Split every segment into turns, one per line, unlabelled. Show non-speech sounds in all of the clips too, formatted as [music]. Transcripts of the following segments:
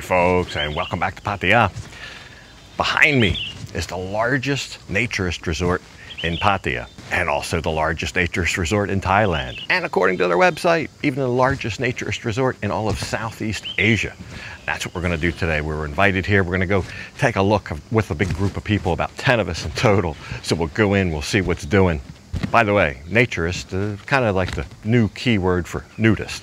Folks, and welcome back to Pattaya. Behind me is the largest naturist resort in Pattaya and also the largest naturist resort in Thailand. And according to their website, even the largest naturist resort in all of Southeast Asia. That's what we're gonna do today. We were invited here. We're gonna go take a look with a big group of people, about 10 of us in total. So we'll go in, we'll see what's doing. By the way, naturist, uh, kind of like the new keyword for nudist.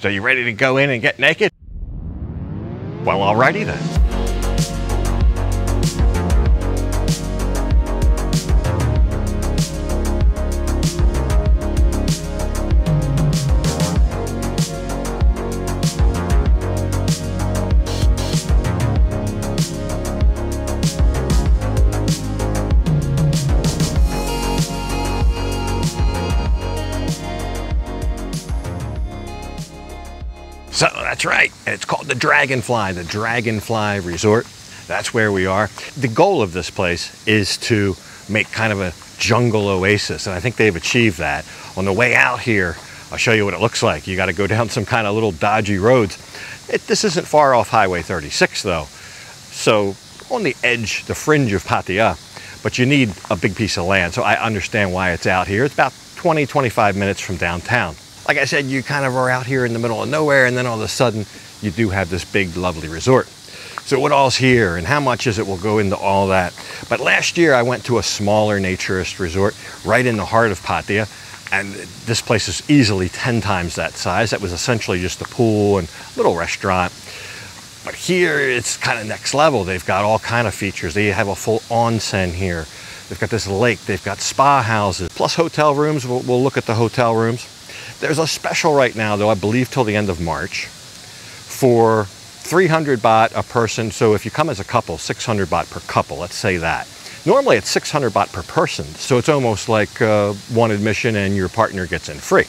So you ready to go in and get naked? Well, alrighty then. That's right, And it's called the Dragonfly, the Dragonfly Resort. That's where we are. The goal of this place is to make kind of a jungle oasis, and I think they've achieved that. On the way out here, I'll show you what it looks like. You got to go down some kind of little dodgy roads. It, this isn't far off Highway 36 though, so on the edge, the fringe of Pattaya, but you need a big piece of land, so I understand why it's out here. It's about 20, 25 minutes from downtown like I said, you kind of are out here in the middle of nowhere, and then all of a sudden, you do have this big, lovely resort. So what all's here and how much is it? We'll go into all that. But last year I went to a smaller naturist resort right in the heart of Pattaya. And this place is easily 10 times that size. That was essentially just a pool and a little restaurant. But here it's kind of next level. They've got all kind of features. They have a full onsen here. They've got this lake. They've got spa houses, plus hotel rooms. We'll, we'll look at the hotel rooms. There's a special right now, though, I believe till the end of March, for 300 baht a person. So if you come as a couple, 600 baht per couple, let's say that. Normally it's 600 baht per person, so it's almost like uh, one admission and your partner gets in free.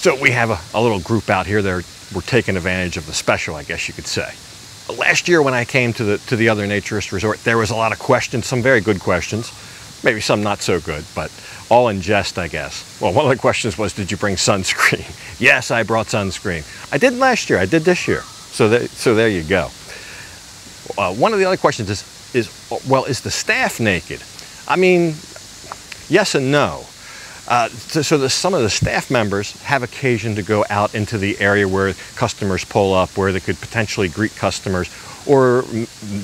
So we have a, a little group out here that we're taking advantage of the special, I guess you could say. Last year when I came to the, to the other naturist resort, there was a lot of questions, some very good questions, maybe some not so good, but all in jest, I guess. Well, one of the questions was, did you bring sunscreen? [laughs] yes, I brought sunscreen. I did last year. I did this year. So, so there you go. Uh, one of the other questions is, is, well, is the staff naked? I mean, yes and no. Uh, so, the, some of the staff members have occasion to go out into the area where customers pull up, where they could potentially greet customers, or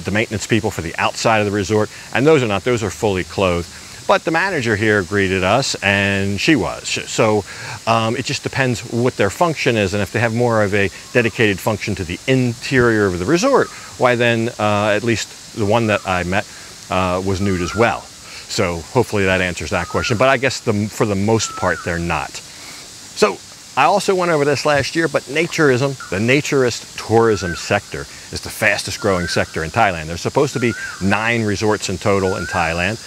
the maintenance people for the outside of the resort. And those are not; those are fully clothed. But the manager here greeted us, and she was. So um, it just depends what their function is, and if they have more of a dedicated function to the interior of the resort, why then uh, at least the one that I met uh, was nude as well. So hopefully that answers that question. But I guess the, for the most part, they're not. So I also went over this last year, but naturism, the naturist tourism sector, is the fastest growing sector in Thailand. There's supposed to be nine resorts in total in Thailand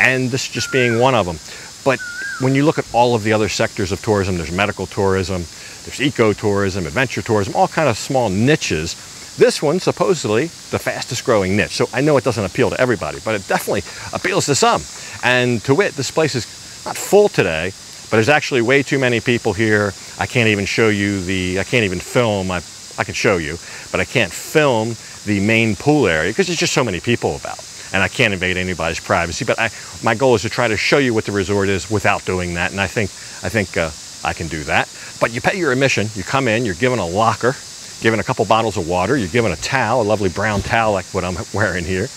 and this just being one of them. But when you look at all of the other sectors of tourism, there's medical tourism, there's ecotourism, adventure tourism, all kind of small niches. This one, supposedly, the fastest growing niche. So I know it doesn't appeal to everybody, but it definitely appeals to some. And to wit, this place is not full today, but there's actually way too many people here. I can't even show you the, I can't even film, I, I can show you, but I can't film the main pool area because there's just so many people about and I can't invade anybody's privacy. But I, my goal is to try to show you what the resort is without doing that, and I think I think uh, I can do that. But you pay your admission. You come in. You're given a locker, given a couple bottles of water. You're given a towel, a lovely brown towel like what I'm [laughs] wearing here,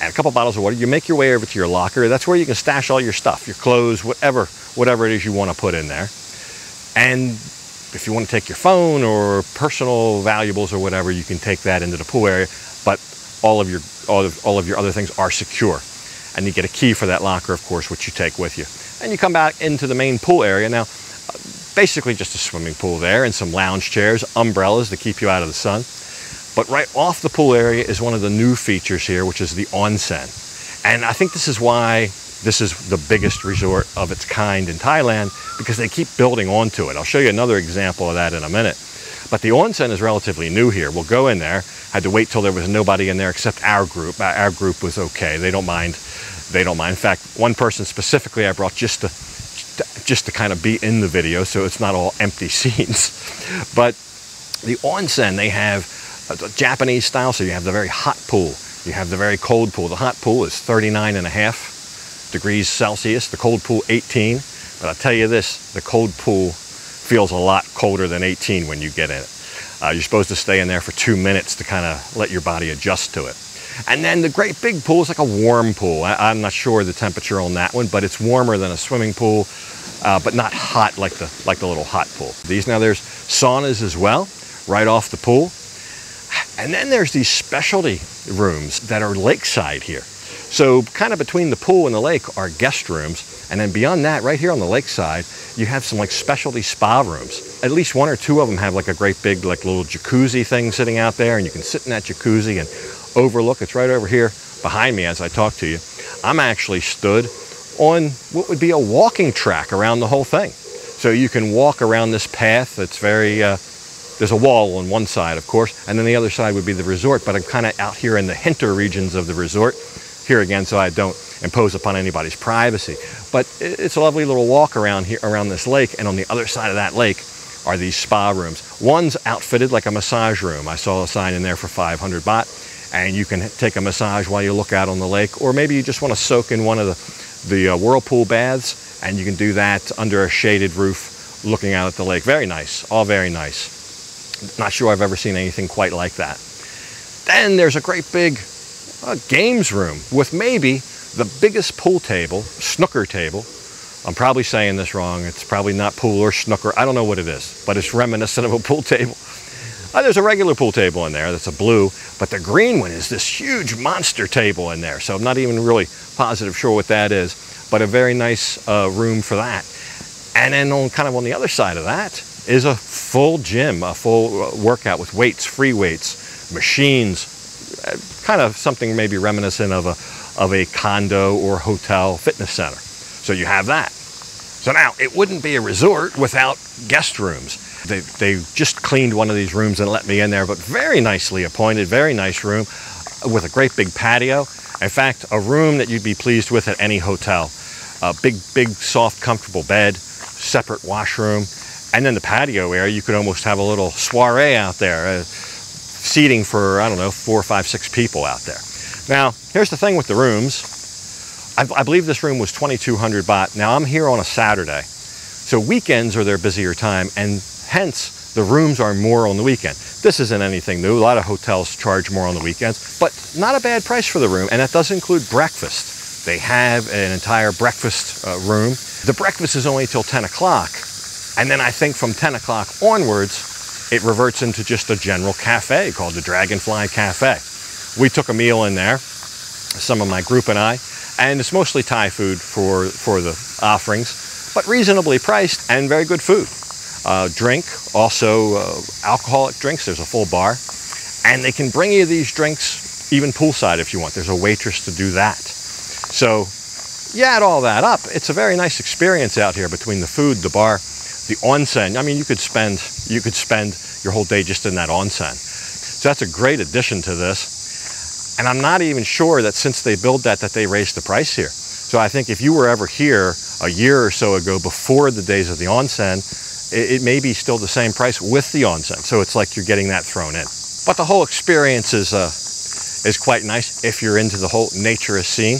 and a couple bottles of water. You make your way over to your locker. That's where you can stash all your stuff, your clothes, whatever whatever it is you want to put in there. And if you want to take your phone or personal valuables or whatever, you can take that into the pool area. But all of your all of, all of your other things are secure. And you get a key for that locker, of course, which you take with you. And you come back into the main pool area. Now, basically just a swimming pool there and some lounge chairs, umbrellas to keep you out of the sun. But right off the pool area is one of the new features here, which is the onsen. And I think this is why this is the biggest resort of its kind in Thailand because they keep building onto it. I'll show you another example of that in a minute. But the onsen is relatively new here. We'll go in there. Had to wait till there was nobody in there except our group. Our group was okay. They don't mind. They don't mind. In fact, one person specifically I brought just to just to kind of be in the video so it's not all empty [laughs] scenes. But the onsen, they have a Japanese style, so you have the very hot pool. You have the very cold pool. The hot pool is 39 and a half degrees Celsius. The cold pool 18. But I'll tell you this, the cold pool feels a lot colder than 18 when you get in it. Uh, you're supposed to stay in there for two minutes to kind of let your body adjust to it. And then the great big pool is like a warm pool. I, am not sure the temperature on that one, but it's warmer than a swimming pool, uh, but not hot like the, like the little hot pool. These now there's saunas as well, right off the pool. And then there's these specialty rooms that are lakeside here. So kind of between the pool and the lake are guest rooms. And then beyond that, right here on the lakeside, you have some like specialty spa rooms. At least one or two of them have like a great big like little jacuzzi thing sitting out there and you can sit in that jacuzzi and overlook. It's right over here behind me as I talk to you. I'm actually stood on what would be a walking track around the whole thing. So you can walk around this path that's very, uh, there's a wall on one side, of course, and then the other side would be the resort, but I'm kind of out here in the hinter regions of the resort here again so I don't impose upon anybody's privacy. But it's a lovely little walk around here around this lake and on the other side of that lake are these spa rooms. One's outfitted like a massage room. I saw a sign in there for 500 baht and you can take a massage while you look out on the lake or maybe you just want to soak in one of the, the uh, whirlpool baths and you can do that under a shaded roof looking out at the lake. Very nice, all very nice. Not sure I've ever seen anything quite like that. Then there's a great big a games room with maybe the biggest pool table, snooker table. I'm probably saying this wrong. It's probably not pool or snooker. I don't know what it is, but it's reminiscent of a pool table. Uh, there's a regular pool table in there that's a blue, but the green one is this huge monster table in there. So I'm not even really positive sure what that is, but a very nice uh, room for that. And then on kind of on the other side of that is a full gym, a full uh, workout with weights, free weights, machines, kind of something maybe reminiscent of a, of a condo or hotel fitness center. So you have that. So now it wouldn't be a resort without guest rooms. They, they just cleaned one of these rooms and let me in there, but very nicely appointed, very nice room with a great big patio. In fact, a room that you'd be pleased with at any hotel. A big, big, soft, comfortable bed, separate washroom, and then the patio area, you could almost have a little soiree out there. Uh, seating for, I don't know, four, five, six people out there. Now, here's the thing with the rooms. I, I believe this room was 2,200 baht. Now, I'm here on a Saturday. So weekends are their busier time, and hence the rooms are more on the weekend. This isn't anything new. A lot of hotels charge more on the weekends, but not a bad price for the room, and that does include breakfast. They have an entire breakfast uh, room. The breakfast is only till 10 o'clock, and then I think from 10 o'clock onwards, it reverts into just a general cafe called the Dragonfly Cafe. We took a meal in there, some of my group and I, and it's mostly Thai food for, for the offerings, but reasonably priced and very good food. Uh, drink, also uh, alcoholic drinks, there's a full bar, and they can bring you these drinks even poolside if you want. There's a waitress to do that. So you add all that up, it's a very nice experience out here between the food, the bar, the onsen. I mean, you could spend you could spend your whole day just in that onsen. So that's a great addition to this. And I'm not even sure that since they built that, that they raised the price here. So I think if you were ever here a year or so ago before the days of the onsen, it, it may be still the same price with the onsen. So it's like you're getting that thrown in. But the whole experience is, uh, is quite nice if you're into the whole naturist scene.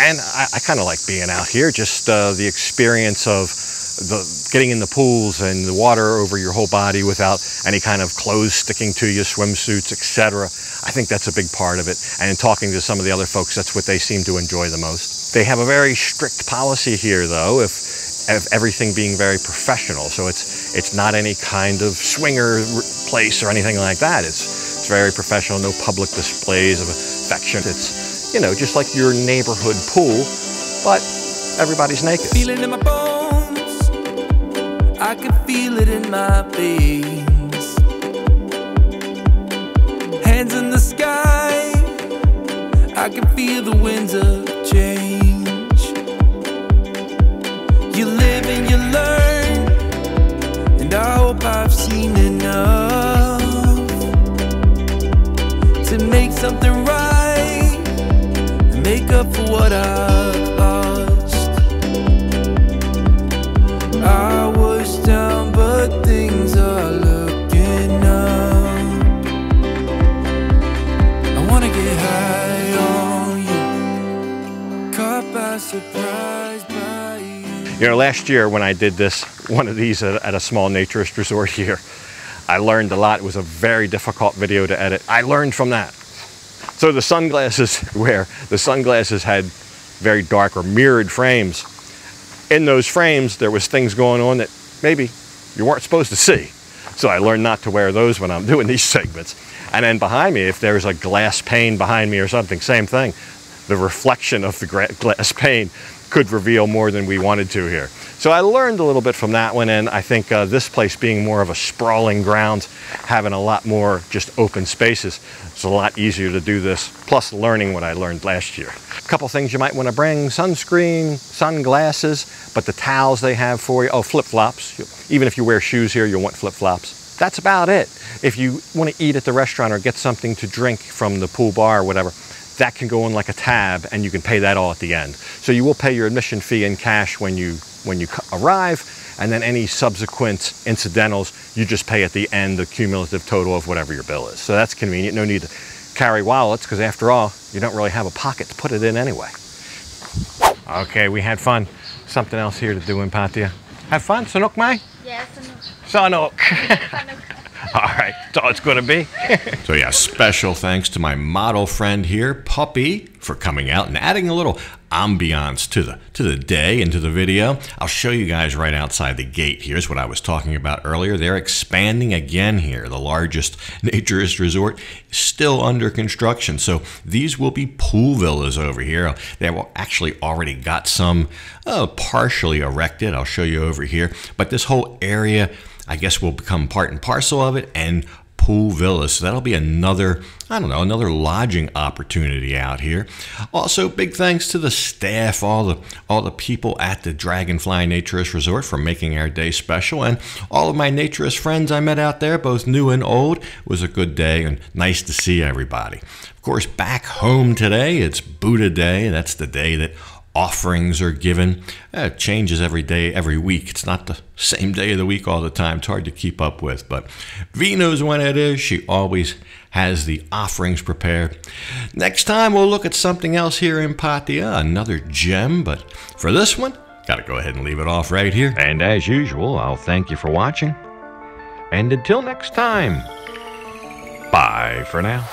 And I, I kind of like being out here, just uh, the experience of the getting in the pools and the water over your whole body without any kind of clothes sticking to you, swimsuits, etc. I think that's a big part of it. And in talking to some of the other folks, that's what they seem to enjoy the most. They have a very strict policy here, though, if, if everything being very professional. So it's it's not any kind of swinger place or anything like that. It's it's very professional. No public displays of affection. It's you know just like your neighborhood pool, but everybody's naked.
Feeling in my bones, I can feel it in my veins. Hands in the sky, I can feel the winds of change. something right and make up for what I lost. I was down, but things are looking up.
I wanna get high on you, caught by surprise you. You know, last year when I did this, one of these at a small naturist resort [laughs] here. I learned a lot. It was a very difficult video to edit. I learned from that. So the sunglasses [laughs] where the sunglasses had very dark or mirrored frames. In those frames, there was things going on that maybe you weren't supposed to see. So I learned not to wear those when I'm [laughs] doing these segments. And then behind me, if there's a glass pane behind me or something, same thing. The reflection of the glass pane could reveal more than we wanted to here. So I learned a little bit from that one, and I think uh, this place being more of a sprawling ground, having a lot more just open spaces, it's a lot easier to do this, plus learning what I learned last year. A couple things you might want to bring, sunscreen, sunglasses, but the towels they have for you, oh, flip-flops. Even if you wear shoes here, you'll want flip-flops. That's about it. If you want to eat at the restaurant or get something to drink from the pool bar or whatever, that can go in like a tab and you can pay that all at the end. So you will pay your admission fee in cash when you, when you arrive and then any subsequent incidentals you just pay at the end the cumulative total of whatever your bill is. So that's convenient. No need to carry wallets because after all, you don't really have a pocket to put it in anyway. Okay, we had fun. Something else here to do in Pattaya. Have fun, Sanuk Mai?
Yes,
Sanuk. All right, that's all it's going to be. [laughs] so, yeah, special thanks to my model friend here, Puppy, for coming out and adding a little ambiance to the to the day and to the video. I'll show you guys right outside the gate. Here's what I was talking about earlier. They're expanding again here. The largest [laughs] naturist resort still under construction. So these will be pool villas over here. They will actually already got some uh, partially erected. I'll show you over here. But this whole area I guess will become part and parcel of it and pool villas. So that'll be another, I don't know, another lodging opportunity out here. Also, big thanks to the staff, all the all the people at the Dragonfly Naturist Resort for making our day special, and all of my naturist friends I met out there, both new and old. It was a good day and nice to see everybody. Of course, back home today, it's Buddha Day. That's the day that offerings are given. Uh, it changes every day, every week. It's not the same day of the week all the time. It's hard to keep up with. But V knows when it is. She always has the offerings prepared. Next time, we'll look at something else here in Pattaya, another gem. But for this one, got to go ahead and leave it off right here. And as usual, I'll thank you for watching. And until next time, bye for now.